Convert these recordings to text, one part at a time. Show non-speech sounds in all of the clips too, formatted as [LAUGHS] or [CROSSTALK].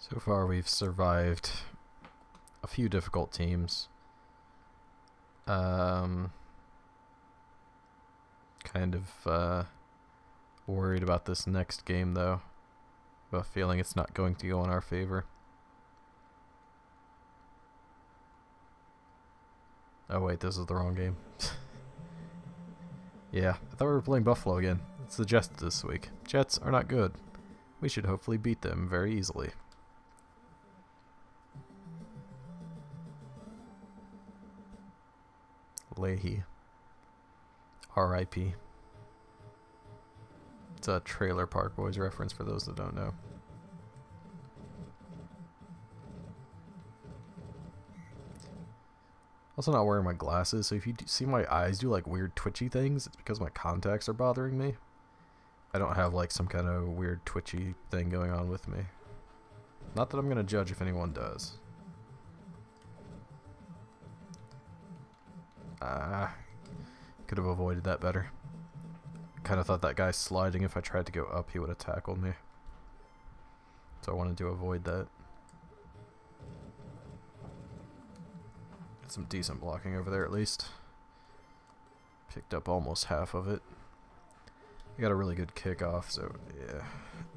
So far we've survived a few difficult teams. Um, kind of uh, worried about this next game though. I have a feeling it's not going to go in our favor. Oh wait, this is the wrong game. [LAUGHS] yeah, I thought we were playing Buffalo again. It's the Jets this week. Jets are not good. We should hopefully beat them very easily. Leahy. R.I.P. It's a Trailer Park Boys reference for those that don't know. Also not wearing my glasses, so if you see my eyes do like weird twitchy things, it's because my contacts are bothering me. I don't have like some kind of weird twitchy thing going on with me. Not that I'm going to judge if anyone does. Ah, could have avoided that better. Kind of thought that guy sliding, if I tried to go up, he would have tackled me. So I wanted to avoid that. Some decent blocking over there at least. Picked up almost half of it. We got a really good kickoff, so yeah.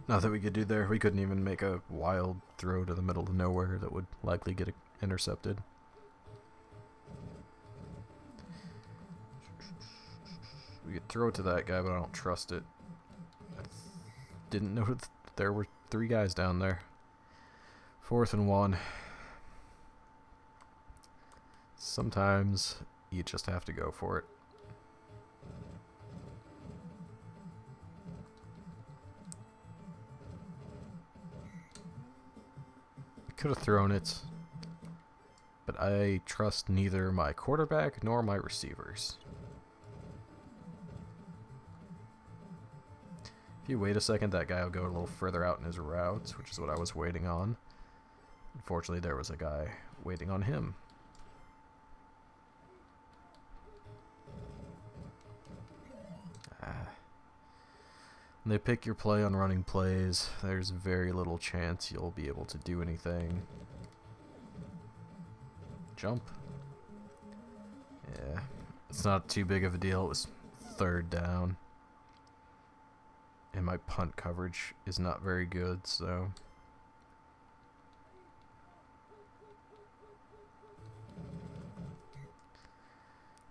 Nothing we could do there. We couldn't even make a wild throw to the middle of nowhere that would likely get intercepted. We could throw it to that guy, but I don't trust it. I didn't [LAUGHS] know that there were three guys down there. Fourth and one. Sometimes you just have to go for it. Could have thrown it, but I trust neither my quarterback nor my receivers. If you wait a second, that guy will go a little further out in his routes, which is what I was waiting on. Unfortunately, there was a guy waiting on him. Ah. When they pick your play on running plays, there's very little chance you'll be able to do anything. Jump. Yeah, it's not too big of a deal. It was third down and my punt coverage is not very good, so...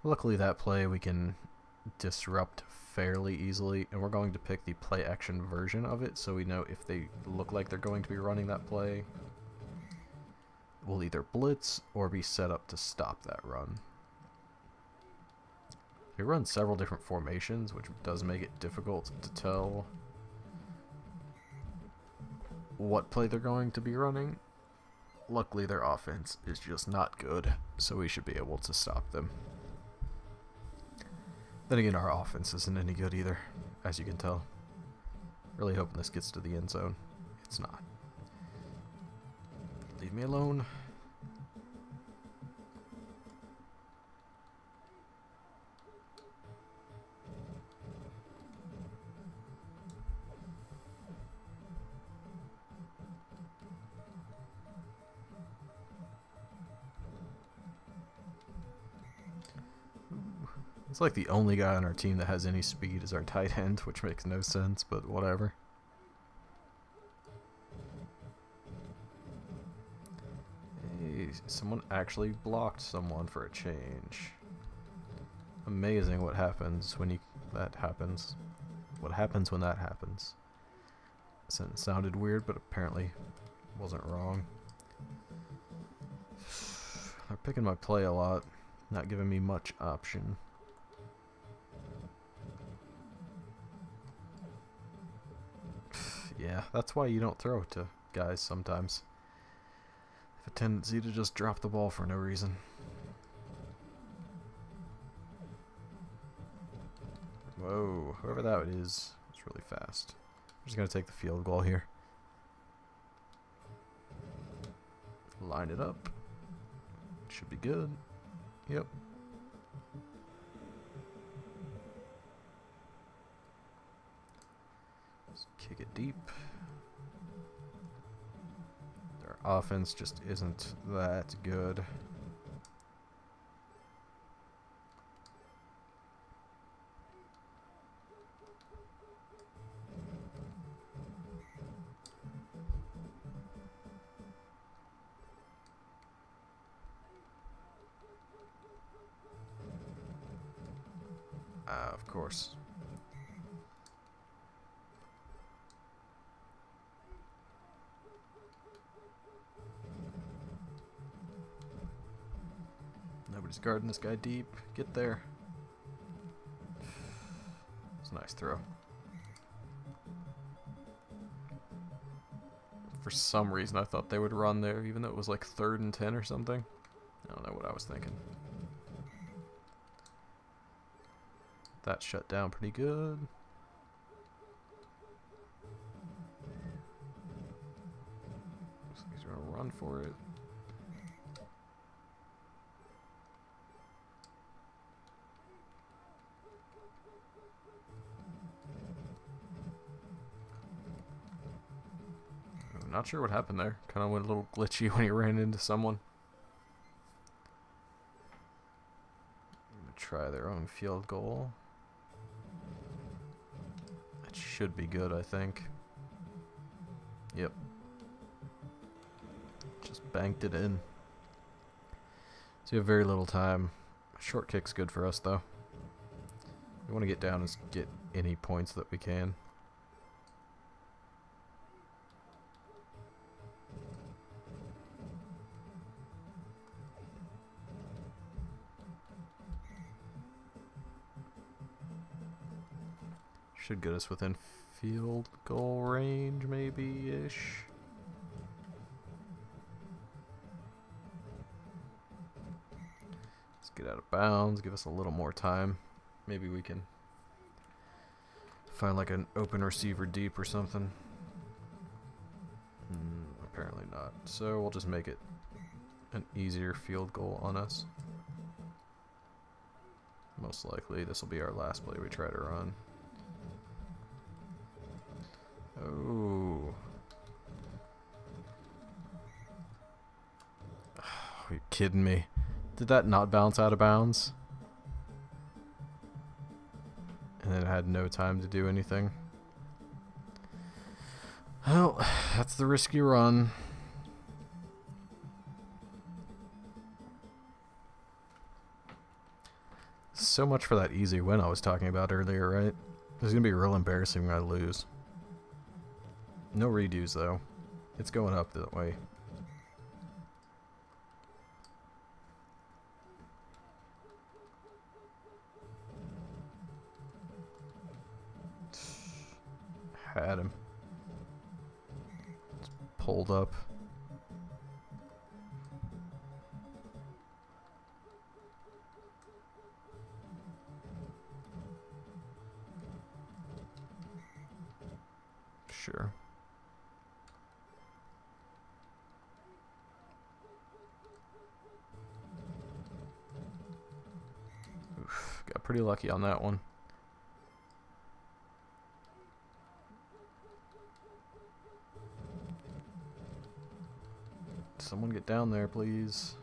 Luckily that play we can disrupt fairly easily, and we're going to pick the play action version of it, so we know if they look like they're going to be running that play, we'll either blitz or be set up to stop that run. They run several different formations, which does make it difficult to tell what play they're going to be running. Luckily, their offense is just not good, so we should be able to stop them. Then again, our offense isn't any good either, as you can tell. Really hoping this gets to the end zone. It's not. Leave me alone. It's like the only guy on our team that has any speed is our tight end, which makes no sense, but whatever. Hey, someone actually blocked someone for a change. Amazing what happens when you that happens. What happens when that happens. Sounded weird, but apparently wasn't wrong. [SIGHS] They're picking my play a lot, not giving me much option. Yeah, that's why you don't throw to guys sometimes. Have a tendency to just drop the ball for no reason. Whoa, whoever that is, it's really fast. I'm just going to take the field goal here. Line it up. Should be good. Yep. Kick it deep. Their offense just isn't that good. Uh, of course. Nobody's guarding this guy deep. Get there. It's a nice throw. For some reason, I thought they would run there, even though it was like third and ten or something. I don't know what I was thinking. That shut down pretty good. He's gonna run for it. Not sure what happened there. Kind of went a little glitchy [LAUGHS] when he ran into someone. Try their own field goal. That should be good, I think. Yep. Just banked it in. So you have very little time. Short kick's good for us, though. We want to get down and get any points that we can. Should get us within field goal range, maybe-ish. Let's get out of bounds, give us a little more time. Maybe we can find like an open receiver deep or something. Mm, apparently not. So we'll just make it an easier field goal on us. Most likely this will be our last play we try to run. Oh. Are you kidding me? Did that not bounce out of bounds? And then it had no time to do anything. Well, that's the risky run. So much for that easy win I was talking about earlier, right? It's going to be real embarrassing when I lose. No redos though. It's going up that way. Had him. It's pulled up. Pretty lucky on that one. Someone get down there, please.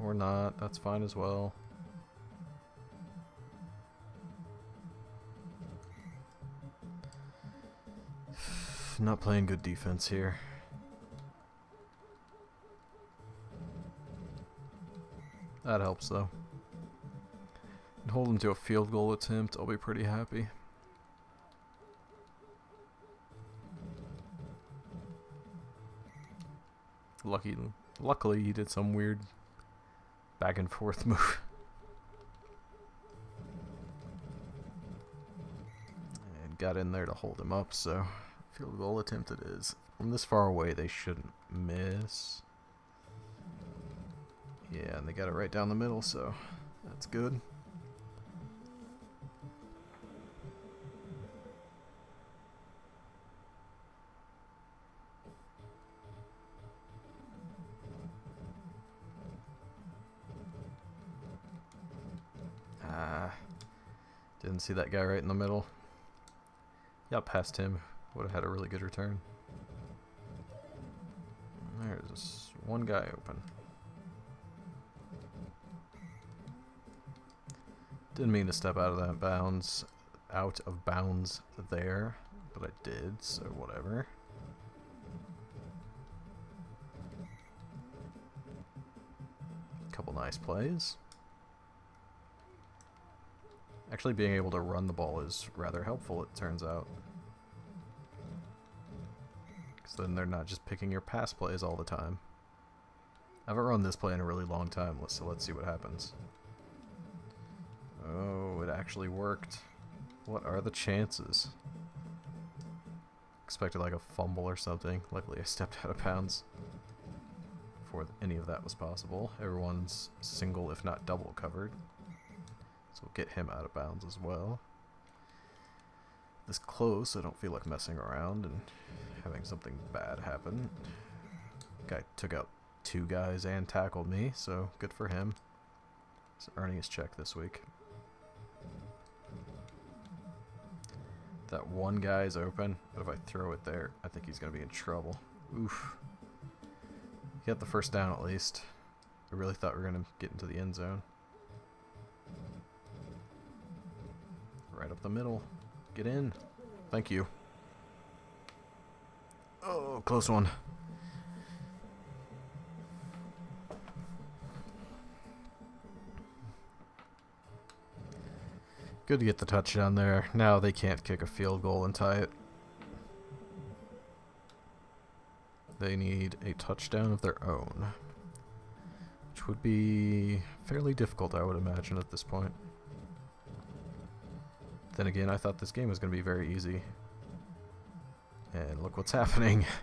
Or not, that's fine as well. [SIGHS] Not playing good defense here. That helps though hold them to a field goal attempt, I'll be pretty happy. Lucky, luckily he did some weird back and forth [LAUGHS] move. and got in there to hold him up, so field goal attempt it is. From this far away, they shouldn't miss. Yeah, and they got it right down the middle, so that's good. Didn't see that guy right in the middle. Yeah, past him. Would have had a really good return. Alright, one guy open. Didn't mean to step out of that bounds, out of bounds there, but I did, so whatever. Couple nice plays. Actually being able to run the ball is rather helpful, it turns out. Because then they're not just picking your pass plays all the time. I haven't run this play in a really long time, so let's see what happens. Oh, it actually worked. What are the chances? Expected like a fumble or something. Luckily I stepped out of bounds before any of that was possible. Everyone's single if not double covered. So we'll get him out of bounds as well. This close, I don't feel like messing around and having something bad happen. Guy took out two guys and tackled me, so good for him. He's earning his check this week. That one guy's open, but if I throw it there, I think he's going to be in trouble. Oof. He got the first down at least. I really thought we were going to get into the end zone. Right up the middle. Get in. Thank you. Oh, close one. Good to get the touchdown there. Now they can't kick a field goal and tie it. They need a touchdown of their own. Which would be fairly difficult, I would imagine, at this point. Then again, I thought this game was going to be very easy. And look what's happening. [LAUGHS]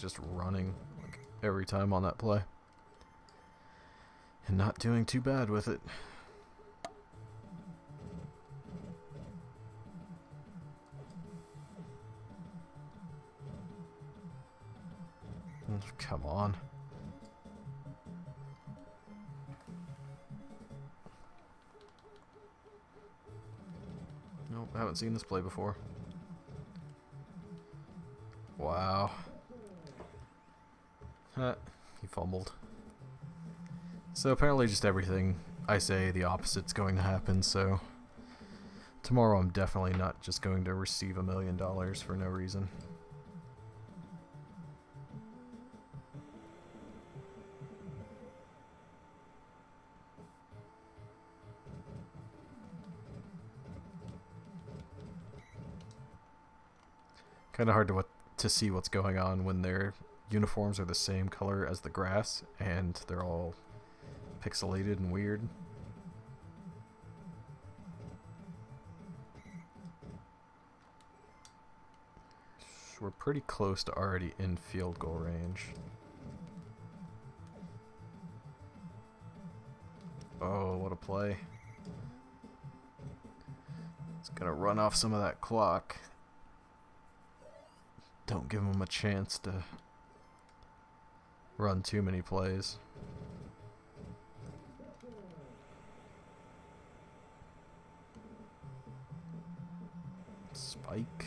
just running like, every time on that play. And not doing too bad with it. Come on. Nope, haven't seen this play before. Wow. Uh, he fumbled. So apparently just everything I say the opposite's going to happen, so tomorrow I'm definitely not just going to receive a million dollars for no reason. Kind of hard to what to see what's going on when their uniforms are the same color as the grass and they're all pixelated and weird. We're pretty close to already in field goal range. Oh, what a play. It's gonna run off some of that clock don't give them a chance to run too many plays. Spike.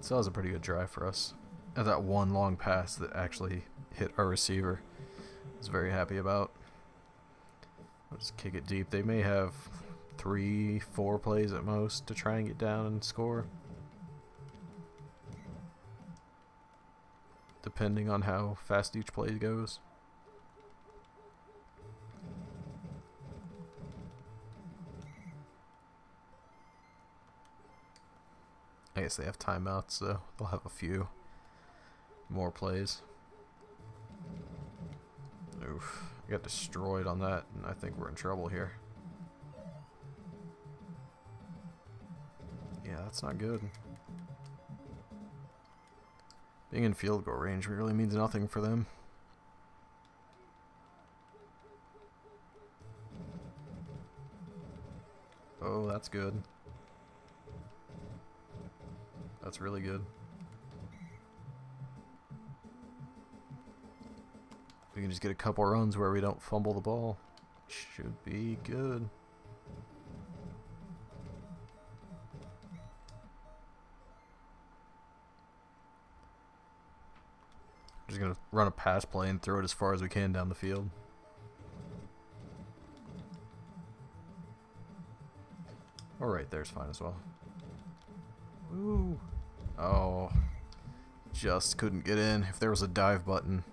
So that was a pretty good drive for us. And that one long pass that actually hit our receiver. I was very happy about. Just kick it deep. They may have three, four plays at most to try and get down and score. Depending on how fast each play goes. I guess they have timeouts, so they'll have a few more plays. Oof. got destroyed on that, and I think we're in trouble here. That's not good. Being in field goal range really means nothing for them. Oh, that's good. That's really good. we can just get a couple runs where we don't fumble the ball. Should be good. Just gonna run a pass play and throw it as far as we can down the field. All right, there's fine as well. Ooh. Oh. Just couldn't get in. If there was a dive button,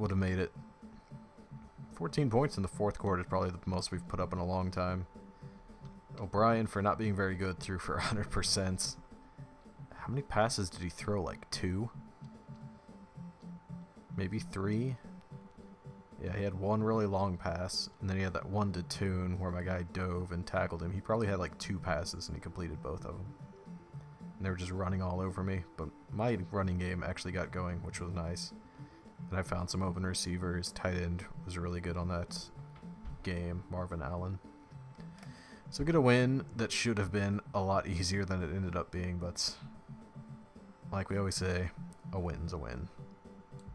would have made it. 14 points in the fourth quarter is probably the most we've put up in a long time. O'Brien for not being very good threw for [LAUGHS] 100%. How many passes did he throw? Like two? Maybe three? Yeah, he had one really long pass, and then he had that one to Toon where my guy dove and tackled him. He probably had like two passes, and he completed both of them. And they were just running all over me, but my running game actually got going, which was nice. And I found some open receivers. Tight end was really good on that game, Marvin Allen. So get a win that should have been a lot [LAUGHS] easier than it ended up being, but like we always say, a win's a win.